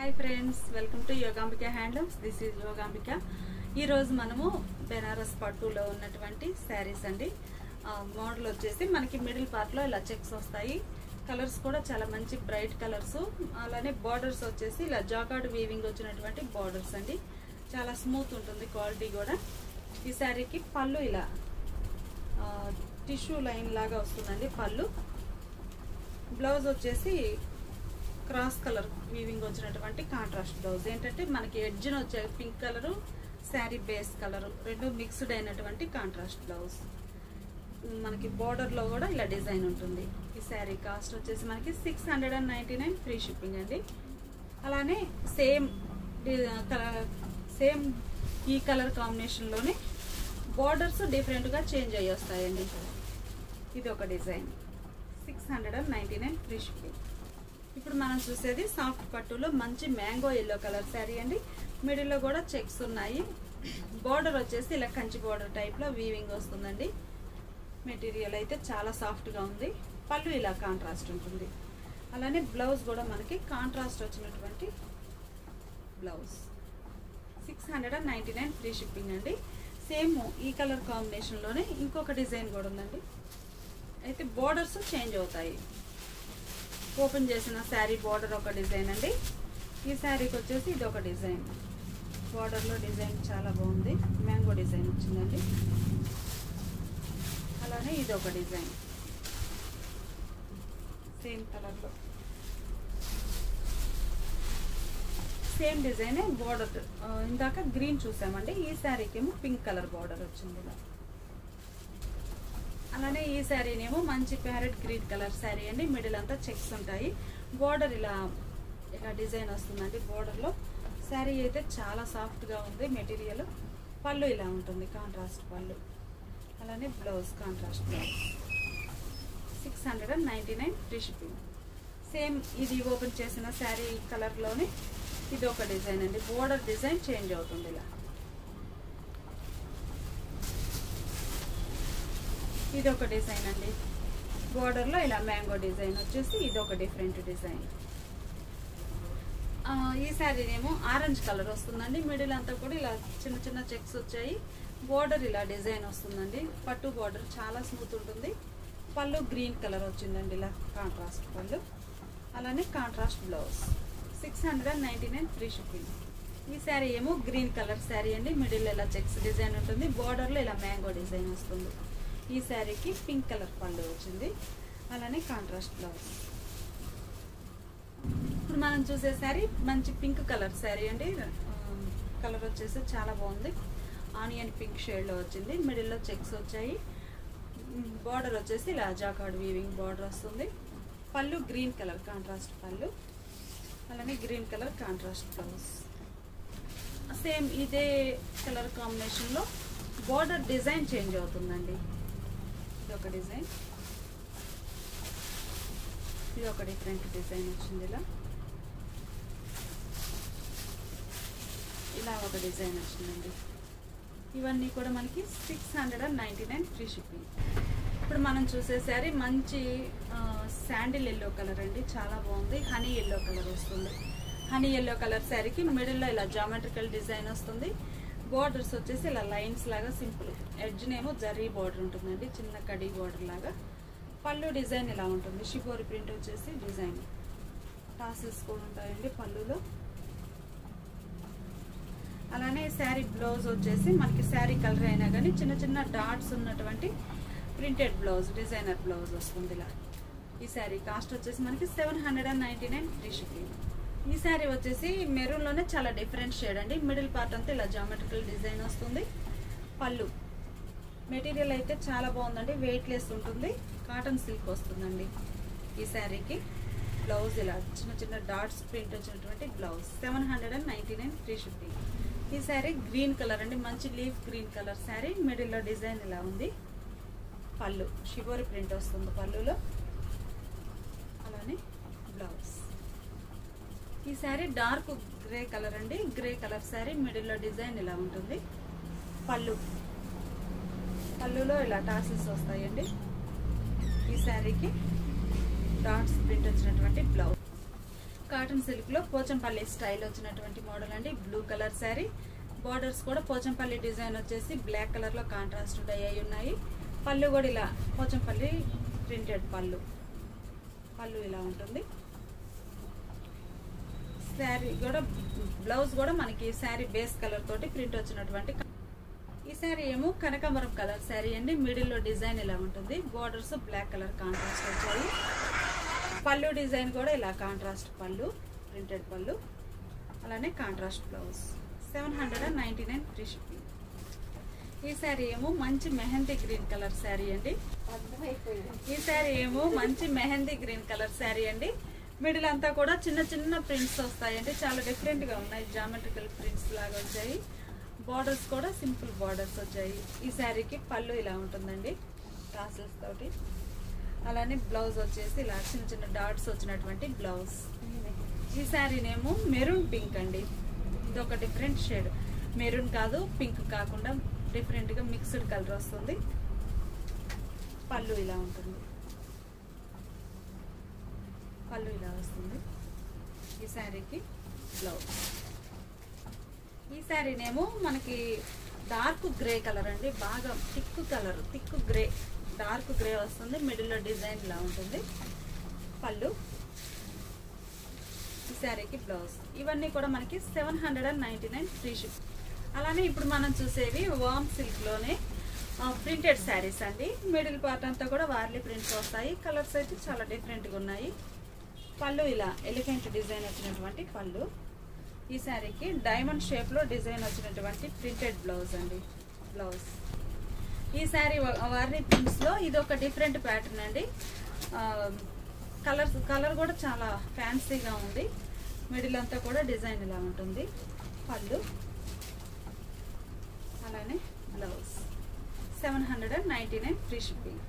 Hi friends welcome to Yogambika handlooms this is Yogambika ఈరోజు మనము బెనారస్ పట్టులో ఉన్నటువంటి శారీస్ అండి. మోడల్ వచ్చేసి మనకి మిడిల్ పార్ట్లో ఇలా చెక్స్ వస్తాయి. కలర్స్ కూడా చాలా మంచి బ్రైట్ కలర్స్ అలానే బార్డర్స్ వచ్చేసి ఇలా జాకాడ్ వీవింగ్ వచ్చినటువంటి బార్డర్స్ అండి. చాలా స్మూత్ ఉంటుంది క్వాలిటీ కూడా. ఈ శారీకి పళ్ళు ఇలా టిష్యూ లైన్ లాగా వస్తుందండి పళ్ళు. బ్లౌజ్ వచ్చేసి క్రాస్ కలర్ వీవింగ్ వచ్చినటువంటి కాంట్రాస్ట్ బ్లౌజ్ ఏంటంటే మనకి ఎడ్జ్న వచ్చే pink colour sari base colour రెండు మిక్స్డ్ అయినటువంటి కాంట్రాస్ట్ బ్లౌజ్ మనకి బార్డర్లో కూడా ఇలా డిజైన్ ఉంటుంది. ఈ శారీ కాస్ట్ వచ్చేసి మనకి six hundred and ninety nine free shipping అండి. అలానే సేమ్ సేమ్ ఈ కలర్ కాంబినేషన్లోనే బార్డర్స్ డిఫరెంట్గా చేంజ్ అయ్యి వస్తాయండి. ఇది ఒక design six hundred and ninety nine free shipping ఇప్పుడు మనం చూసేది సాఫ్ట్ పట్టులో మంచి మ్యాంగో ఎల్లో కలర్ శారీ అండి. మిడిల్లో కూడా చెక్స్ ఉన్నాయి. బార్డర్ వచ్చేసి ఇలా కంచి బార్డర్ టైప్లో వీవింగ్ వస్తుందండి. మెటీరియల్ అయితే చాలా సాఫ్ట్గా ఉంది. పళ్ళు ఇలా కాంట్రాస్ట్ ఉంటుంది. అలానే బ్లౌజ్ కూడా మనకి కాంట్రాస్ట్ వచ్చినటువంటి blouse six hundred and ninety nine free shipping అండి. సేమ్ ఈ కలర్ కాంబినేషన్లోనే ఇంకొక డిజైన్ కూడా ఉందండి. అయితే బోర్డర్స్ చేంజ్ అవుతాయి. ఓపెన్ చేసిన శారీ బార్డర్ ఒక డిజైన్ అండి. ఈ శారీకి వచ్చేసి ఇది ఒక డిజైన్. బార్డర్లో డిజైన్ చాలా బాగుంది. మ్యాంగో డిజైన్ వచ్చిందండి. అలానే ఇది ఒక డిజైన్. సేమ్ కలర్లో. సేమ్ డిజైనే బార్డర్ ఇందాక గ్రీన్ చూసామండి. ఈ శారీకి ఏమో పింక్ కలర్ బార్డర్ వచ్చింది. ఇలా అలానే ఈ శారీనేమో మంచి ప్యారెట్ గ్రీన్ కలర్ శారీ అండి. మిడిల్ అంతా చెక్స్ ఉంటాయి. బార్డర్ ఇలా ఇలా డిజైన్ వస్తుందండి బార్డర్లో శారీ అయితే చాలా సాఫ్ట్గా ఉంది మెటీరియల్. పళ్ళు ఇలా ఉంటుంది కాంట్రాస్ట్ పళ్ళు. అలానే blouse contrast blouse six hundred and ninety nine free shipping same ఇది ఓపెన్ చేసిన శారీ కలర్లోనే ఇది ఒక డిజైన్ అండి. బోర్డర్ డిజైన్ చేంజ్ అవుతుంది ఇలా. ఇది ఒక డిజైన్ అండి. బోర్డర్లో ఇలా మ్యాంగో డిజైన్ వచ్చేసి ఇది ఒక డిఫరెంట్ డిజైన్. ఈ శారీనేమో ఆరెంజ్ కలర్ వస్తుందండి. మిడిల్ అంతా కూడా ఇలా చిన్న చిన్న చెక్స్ వచ్చాయి. బోర్డర్ ఇలా డిజైన్ వస్తుందండి. పట్టు బోర్డర్ చాలా స్మూత్ ఉంటుంది. పళ్ళు గ్రీన్ కలర్ వచ్చిందండి ఇలా కాంట్రాస్ట్ పళ్ళు. అలానే contrast blouse. Six hundred and ninety nine free shipping. ఈ శారీ ఏమో గ్రీన్ కలర్ శారీ అండి. మిడిల్ ఇలా చెక్స్ డిజైన్ ఉంటుంది. బోర్డర్లో ఇలా మ్యాంగో డిజైన్ వస్తుంది. ఈ శారీకి పింక్ కలర్ పళ్ళు వచ్చింది. అలానే కాంట్రాస్ట్ బ్లౌజ్ ఇప్పుడు మనం చూసే శారీ మంచి పింక్ కలర్ శారీ అండి. కలర్ వచ్చేసి చాలా బాగుంది. ఆనియన్ పింక్ షేడ్లో వచ్చింది. మిడిల్లో చెక్స్ వచ్చాయి. బార్డర్ వచ్చేసి ఇలా వీవింగ్ బార్డర్ వస్తుంది. పళ్ళు గ్రీన్ కలర్ కాంట్రాస్ట్ పళ్ళు. అలానే green colour contrast blouse same ఇదే కలర్ కాంబినేషన్లో బార్డర్ డిజైన్ చేంజ్ అవుతుందండి. ఇది ఒక డిజైన్. ఇది ఒక డిఫరెంట్ డిజైన్ వచ్చింది ఇలా. ఇలా ఒక డిజైన్ వచ్చిందండి. ఇవన్నీ కూడా మనకి six hundred and ninety nine free shipping. ఇప్పుడు మనం చూసే శారీ మంచి శాండిల్ ఎల్లో కలర్ అండి. చాలా బాగుంది. హనీ ఎల్లో కలర్ వస్తుంది. హనీ ఎల్లో కలర్ శారీకి మిడిల్లో ఇలా జామెట్రికల్ డిజైన్ వస్తుంది. బార్డర్స్ వచ్చేసి ఇలా లైన్స్ లాగా సింపుల్ ఎడ్జ్నేమో జరీ బార్డర్ ఉంటుందండి చిన్న కడీ బార్డర్ లాగా. పళ్ళు డిజైన్ ఇలా ఉంటుంది. షిపోరి ప్రింట్ వచ్చేసి డిజైన్ టాసిల్స్ కూడా ఉంటాయండి పళ్ళులో. అలానే శారీ బ్లౌజ్ వచ్చేసి మనకి శారీ కలర్ అయినా కానీ చిన్న చిన్న డాట్స్ ఉన్నటువంటి ప్రింటెడ్ బ్లౌజ్ డిజైనర్ బ్లౌజ్ వస్తుంది ఇలా. ఈ శారీ కాస్ట్ వచ్చేసి మనకి seven hundred and ninety nine free shipping ఈ శారీ వచ్చేసి మెరూన్లోనే చాలా డిఫరెంట్ షేడ్ అండి. మిడిల్ పార్ట్ అంతా ఇలా జామెట్రికల్ డిజైన్ వస్తుంది. పళ్ళు. మెటీరియల్ అయితే చాలా బాగుందండి. వెయిట్లెస్ ఉంటుంది. కాటన్ సిల్క్ వస్తుందండి ఈ శారీకి. బ్లౌజ్ ఇలా చిన్న చిన్న డాట్స్ ప్రింట్ వచ్చినటువంటి blouse seven hundred and ninety nine three fifty ఈ శారీ గ్రీన్ కలర్ అండి. మంచి లీఫ్ గ్రీన్ కలర్ శారీ. మిడిల్లో డిజైన్ ఇలా ఉంది. పళ్ళు. షిబోరి ప్రింట్ వస్తుంది పళ్ళులో అలానే బ్లౌజ్ ఈ శారీ డార్క్ గ్రే కలర్ అండి. గ్రే కలర్ శారీ మిడిల్లో డిజైన్ ఇలా ఉంటుంది. పళ్ళు. పళ్ళులో ఇలా టాసిల్స్ వస్తాయండి. ఈ శారీకి డాట్స్ ప్రింట్ వచ్చినటువంటి బ్లౌజ్. కాటన్ సిల్క్లో పోచంపల్లి స్టైల్ వచ్చినటువంటి మోడల్ అండి. Blue colour sari. బార్డర్స్ కూడా పోచంపల్లి డిజైన్ వచ్చేసి బ్లాక్ కలర్లో కాంట్రాస్ట్ డై అయి ఉన్నాయి. పళ్ళు కూడా ఇలా పోచంపల్లి ప్రింటెడ్ పళ్ళు. పళ్ళు ఇలా ఉంటుంది. శారీ కూడా బ్లౌజ్ కూడా మనకి శారీ బేస్ కలర్ తోటి ప్రింట్ వచ్చినటువంటి ఈ శారీ ఏమో కనకాంబరం కలర్ శారీ అండి. మిడిల్లో డిజైన్ ఇలా ఉంటుంది. బార్డర్స్ బ్లాక్ కలర్ కాంట్రాస్ట్ వచ్చాయి. పళ్ళు డిజైన్ కూడా ఇలా కాంట్రాస్ట్ పళ్ళు ప్రింటెడ్ పళ్ళు. అలానే contrast blouse. Seven hundred and ninety nine free shipping. ఈ శారీ ఏమో మంచి మెహందీ గ్రీన్ కలర్ శారీ అండి. ఈ శారీ ఏమో మంచి మెహందీ గ్రీన్ కలర్ శారీ అండి. మిడిల్ అంతా కూడా చిన్న చిన్న ప్రింట్స్ వస్తాయండి చాలా డిఫరెంట్గా ఉన్నాయి. జామెట్రికల్ ప్రింట్స్ లాగా వచ్చాయి. బార్డర్స్ కూడా సింపుల్ బార్డర్స్ వచ్చాయి. ఈ శారీకి పళ్ళు ఇలా ఉంటుందండి. టాసల్స్ తోటి. అలానే బ్లౌజ్ వచ్చేసి ఇలా చిన్న చిన్న డాట్స్ వచ్చినటువంటి బ్లౌజ్ ఈ శారీనేమో మెరూన్ పింక్ అండి. ఇది ఒక డిఫరెంట్ షేడ్ మెరూన్ కాదు పింక్ కాకుండా డిఫరెంట్గా మిక్స్డ్ కలర్ వస్తుంది. పళ్ళు ఇలా ఉంటుంది. పళ్ళు ఇలా వస్తుంది. ఈ శారీకి బ్లౌజ్ ఈ శారీనేమో మనకి డార్క్ గ్రే కలర్ అండి. బాగా thick colour thick grey dark grey వస్తుంది. మిడిల్లో డిజైన్ ఇలా ఉంటుంది. పళ్ళు. ఈ శారీకి బ్లౌజ్ ఇవన్నీ కూడా మనకి seven hundred and ninety nine free ship అలానే ఇప్పుడు మనం చూసేవి వామ్ సిల్క్లోనే ప్రింటెడ్ శారీస్ అండి. మిడిల్ పార్ట్ అంతా కూడా వార్లీ ప్రింట్స్ వస్తాయి. కలర్స్ అయితే చాలా డిఫరెంట్గా ఉన్నాయి. పళ్ళు ఇలా ఎలిఫెంట్ డిజైన్ వచ్చినటువంటి పళ్ళు. ఈ శారీకి డైమండ్ షేప్లో డిజైన్ వచ్చినటువంటి ప్రింటెడ్ బ్లౌజ్ అండి. బ్లౌజ్. ఈ శారీ వార్లీ ప్రింట్స్లో ఇది ఒక డిఫరెంట్ ప్యాటర్న్ అండి. కలర్ కలర్ కూడా చాలా ఫ్యాన్సీగా ఉంది. మిడిల్ అంతా కూడా డిజైన్ ఇలా ఉంటుంది. పళ్ళు. అలానే blouse. Seven hundred and ninety nine free shipping.